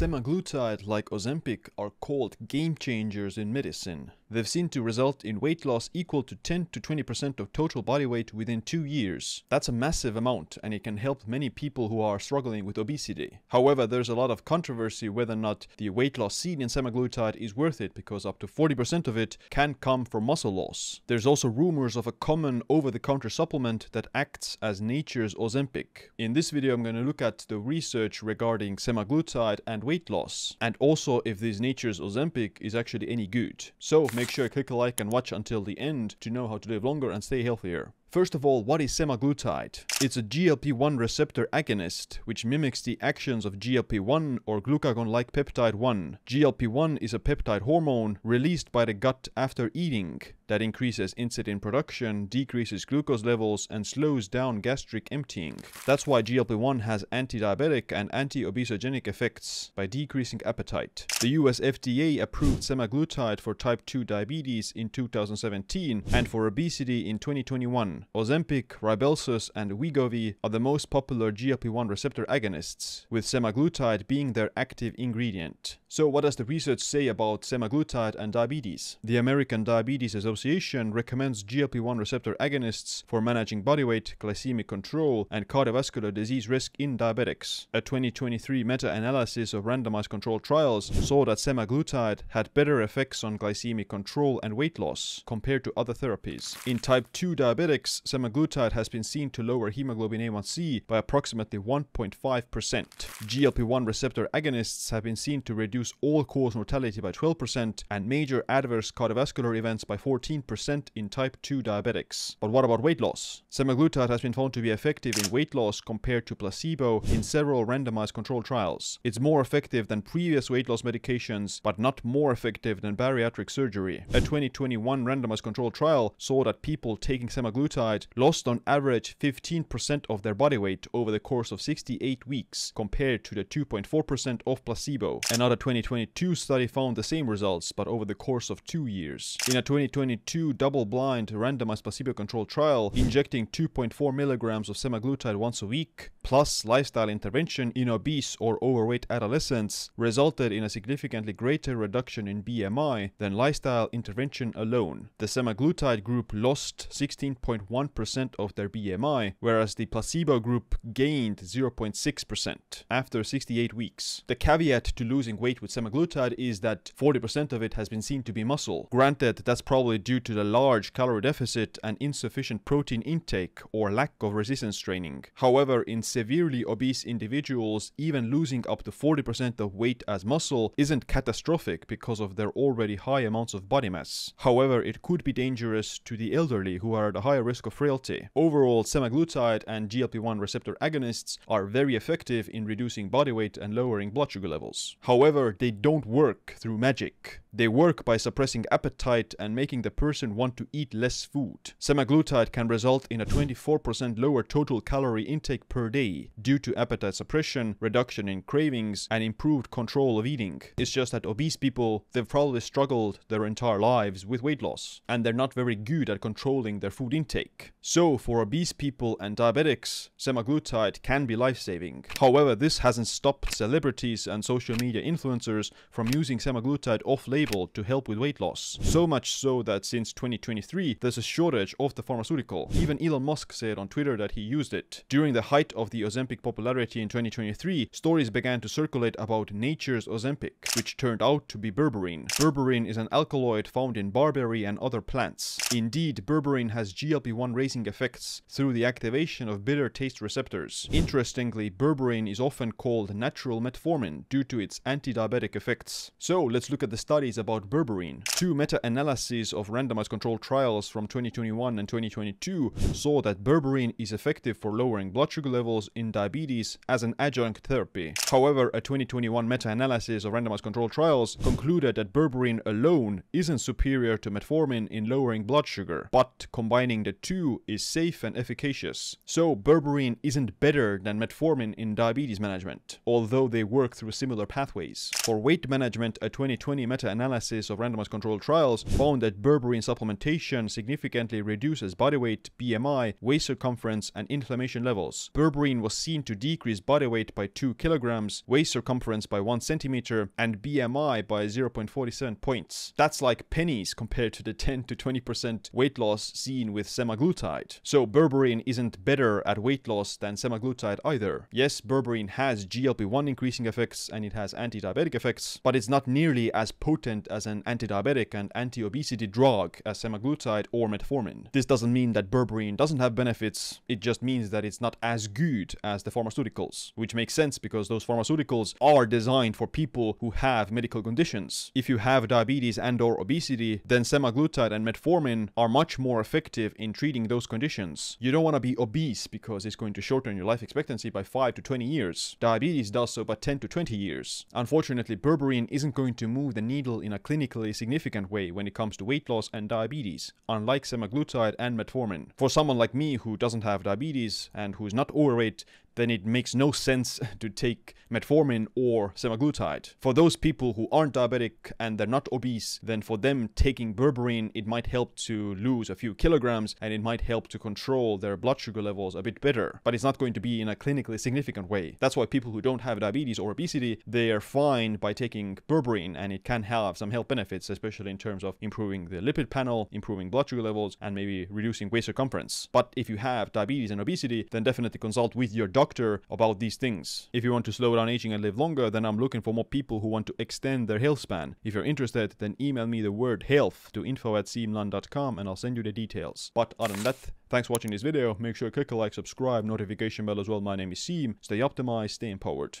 Semaglutide, like Ozempic, are called game changers in medicine. They've seen to result in weight loss equal to 10 to 20% of total body weight within two years. That's a massive amount, and it can help many people who are struggling with obesity. However, there's a lot of controversy whether or not the weight loss seen in semaglutide is worth it because up to 40% of it can come from muscle loss. There's also rumors of a common over-the-counter supplement that acts as nature's Ozempic. In this video, I'm going to look at the research regarding semaglutide and weight loss, and also if this nature's Ozempic is actually any good. So make sure you click a like and watch until the end to know how to live longer and stay healthier. First of all, what is semaglutide? It's a GLP-1 receptor agonist, which mimics the actions of GLP-1 or glucagon-like peptide 1. GLP-1 is a peptide hormone released by the gut after eating that increases insulin production, decreases glucose levels, and slows down gastric emptying. That's why GLP-1 has anti-diabetic and anti-obesogenic effects by decreasing appetite. The US FDA approved semaglutide for type 2 diabetes in 2017 and for obesity in 2021. Ozempic, Rybelsus, and Wegovy are the most popular GLP-1 receptor agonists, with semaglutide being their active ingredient. So what does the research say about semaglutide and diabetes? The American Diabetes Association recommends GLP-1 receptor agonists for managing body weight, glycemic control, and cardiovascular disease risk in diabetics. A 2023 meta-analysis of randomized controlled trials saw that semaglutide had better effects on glycemic control and weight loss compared to other therapies. In type 2 diabetics, semaglutide has been seen to lower hemoglobin A1c by approximately 1.5%. GLP-1 receptor agonists have been seen to reduce all-cause mortality by 12% and major adverse cardiovascular events by 14% in type 2 diabetics. But what about weight loss? Semaglutide has been found to be effective in weight loss compared to placebo in several randomized controlled trials. It's more effective than previous weight loss medications, but not more effective than bariatric surgery. A 2021 randomized controlled trial saw that people taking semaglutide lost on average 15% of their body weight over the course of 68 weeks compared to the 2.4% of placebo. Another 2022 study found the same results, but over the course of two years. In a 2022 double-blind randomized placebo-controlled trial, injecting 2.4 milligrams of semaglutide once a week, plus lifestyle intervention in obese or overweight adolescents, resulted in a significantly greater reduction in BMI than lifestyle intervention alone. The semaglutide group lost 16.1% of their BMI, whereas the placebo group gained 0.6% after 68 weeks. The caveat to losing weight with semaglutide is that 40% of it has been seen to be muscle. Granted, that's probably due to the large calorie deficit and insufficient protein intake or lack of resistance training. However, in severely obese individuals, even losing up to 40% of weight as muscle isn't catastrophic because of their already high amounts of body mass. However, it could be dangerous to the elderly who are at a higher risk of frailty. Overall, semaglutide and GLP-1 receptor agonists are very effective in reducing body weight and lowering blood sugar levels. However, they don't work through magic. They work by suppressing appetite and making the person want to eat less food. Semaglutide can result in a 24% lower total calorie intake per day due to appetite suppression, reduction in cravings, and improved control of eating. It's just that obese people, they've probably struggled their entire lives with weight loss, and they're not very good at controlling their food intake. So, for obese people and diabetics, semaglutide can be life-saving. However, this hasn't stopped celebrities and social media influencers from using semaglutide off-label to help with weight loss. So much so that since 2023, there's a shortage of the pharmaceutical. Even Elon Musk said on Twitter that he used it. During the height of the Ozempic popularity in 2023, stories began to circulate about nature's Ozempic, which turned out to be berberine. Berberine is an alkaloid found in barberry and other plants. Indeed, berberine has GLP-1 raising effects through the activation of bitter taste receptors. Interestingly, berberine is often called natural metformin due to its anti-diabetic effects. So let's look at the about berberine. Two meta-analyses of randomized controlled trials from 2021 and 2022 saw that berberine is effective for lowering blood sugar levels in diabetes as an adjunct therapy. However, a 2021 meta-analysis of randomized controlled trials concluded that berberine alone isn't superior to metformin in lowering blood sugar, but combining the two is safe and efficacious. So berberine isn't better than metformin in diabetes management, although they work through similar pathways. For weight management, a 2020 meta-analysis meta-analysis of randomized controlled trials found that berberine supplementation significantly reduces body weight, BMI, waist circumference, and inflammation levels. Berberine was seen to decrease body weight by 2 kilograms, waist circumference by 1 centimeter, and BMI by 0.47 points. That's like pennies compared to the 10 to 20% weight loss seen with semaglutide. So berberine isn't better at weight loss than semaglutide either. Yes, berberine has GLP-1 increasing effects and it has anti-diabetic effects, but it's not nearly as potent as an anti-diabetic and anti-obesity drug as semaglutide or metformin. This doesn't mean that berberine doesn't have benefits, it just means that it's not as good as the pharmaceuticals, which makes sense because those pharmaceuticals are designed for people who have medical conditions. If you have diabetes and or obesity, then semaglutide and metformin are much more effective in treating those conditions. You don't want to be obese because it's going to shorten your life expectancy by 5 to 20 years. Diabetes does so by 10 to 20 years. Unfortunately, berberine isn't going to move the needle in a clinically significant way when it comes to weight loss and diabetes, unlike semaglutide and metformin. For someone like me who doesn't have diabetes and who's not overweight, then it makes no sense to take metformin or semaglutide. For those people who aren't diabetic and they're not obese, then for them taking berberine, it might help to lose a few kilograms and it might help to control their blood sugar levels a bit better, but it's not going to be in a clinically significant way. That's why people who don't have diabetes or obesity, they are fine by taking berberine and it can have some health benefits, especially in terms of improving the lipid panel, improving blood sugar levels, and maybe reducing waist circumference. But if you have diabetes and obesity, then definitely consult with your doctor doctor about these things. If you want to slow down aging and live longer, then I'm looking for more people who want to extend their health span. If you're interested, then email me the word health to info at siimland.com and I'll send you the details. But other than that, thanks for watching this video. Make sure to click a like, subscribe, notification bell as well. My name is Siim. Stay optimized, stay empowered.